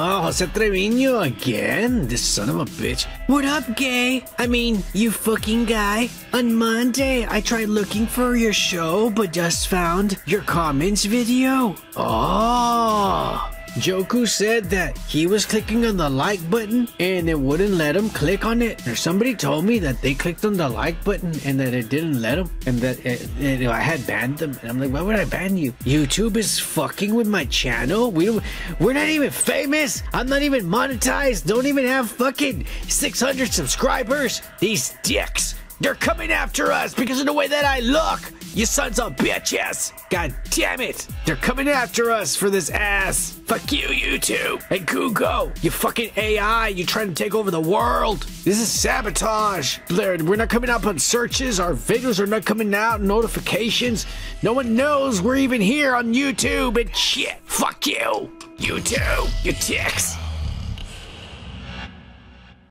Oh, Jose Trevino again? This son of a bitch. What up, gay? I mean, you fucking guy. On Monday, I tried looking for your show, but just found your comments video. Oh. Joku said that he was clicking on the like button and it wouldn't let him click on it. Or somebody told me that they clicked on the like button and that it didn't let them and that it, it, I had banned them. And I'm like, why would I ban you? YouTube is fucking with my channel. We don't, we're not even famous. I'm not even monetized. Don't even have fucking 600 subscribers. These dicks. They're coming after us because of the way that I look. You sons of bitches. God damn it. They're coming after us for this ass. Fuck you, YouTube. And Google. You fucking AI. You trying to take over the world. This is sabotage. Blair, we're not coming up on searches. Our videos are not coming out. Notifications. No one knows we're even here on YouTube and shit. Fuck you. YouTube. You dicks.